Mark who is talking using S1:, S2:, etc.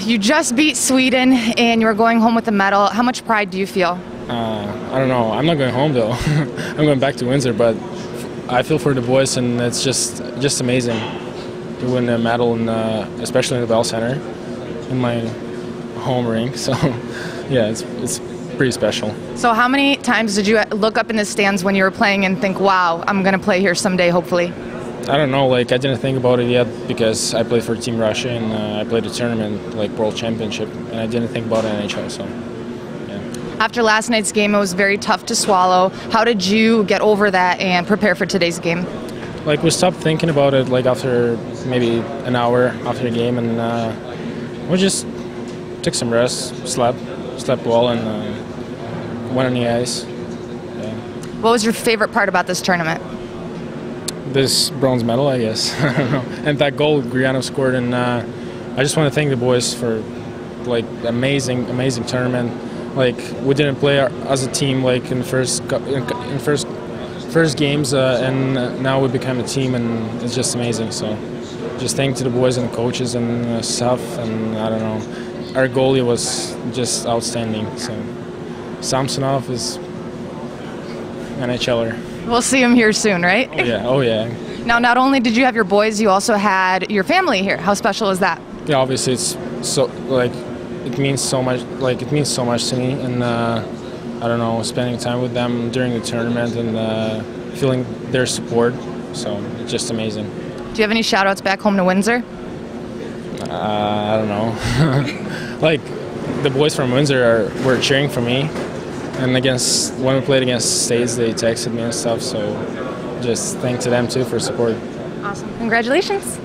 S1: You just beat Sweden and you're going home with a medal. How much pride do you feel?
S2: Uh, I don't know. I'm not going home though. I'm going back to Windsor, but I feel for the boys, and it's just just amazing to win a medal, in, uh, especially in the Bell Center, in my home rink. So, yeah, it's it's pretty special.
S1: So, how many times did you look up in the stands when you were playing and think, "Wow, I'm going to play here someday, hopefully"?
S2: I don't know. Like I didn't think about it yet because I played for Team Russia and uh, I played a tournament like World Championship, and I didn't think about NHL. So.
S1: After last night's game, it was very tough to swallow. How did you get over that and prepare for today's game?
S2: Like we stopped thinking about it like after maybe an hour after the game, and uh, we just took some rest, slept, slept well, and uh, went on the ice. Yeah.
S1: What was your favorite part about this tournament?
S2: This bronze medal, I guess. And that goal Gurianov scored, and uh, I just want to thank the boys for like amazing, amazing tournament like we didn't play as a team like in first in first first games, uh, and now we become a team, and it's just amazing. So, just thank to the boys and coaches and uh, and I don't know, our goalie was just outstanding. So, Samsonov is NHLer.
S1: We'll see him here soon, right?
S2: Oh yeah, oh yeah.
S1: Now, not only did you have your boys, you also had your family here. How special is that?
S2: Yeah, obviously it's so like it means so much. Like it means so much to me, and uh, I don't know, spending time with them during the tournament and uh, feeling their support. So it's just amazing.
S1: Do you have any shout outs back home to Windsor?
S2: Uh, I don't know. like the boys from Windsor are, were cheering for me, and against when we played against States, they texted me and stuff. So just thank to them too for support.
S1: Awesome. Congratulations.